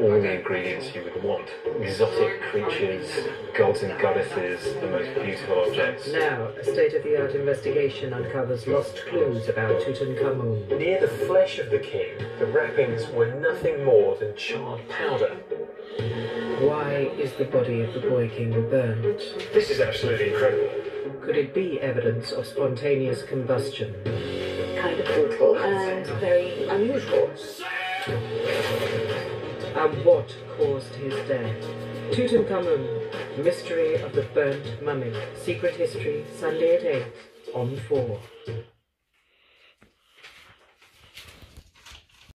all the ingredients you would want. Exotic creatures, gods and goddesses, the most beautiful objects. Now, a state-of-the-art investigation uncovers lost clues about Tutankhamun. Near the flesh of the king, the wrappings were nothing more than charred powder. Why is the body of the boy king burnt? This is absolutely incredible. Could it be evidence of spontaneous combustion? Kind of brutal and very unusual. And what caused his death? Tutankhamun, Mystery of the Burnt Mummy. Secret History, Sunday at 8 on 4.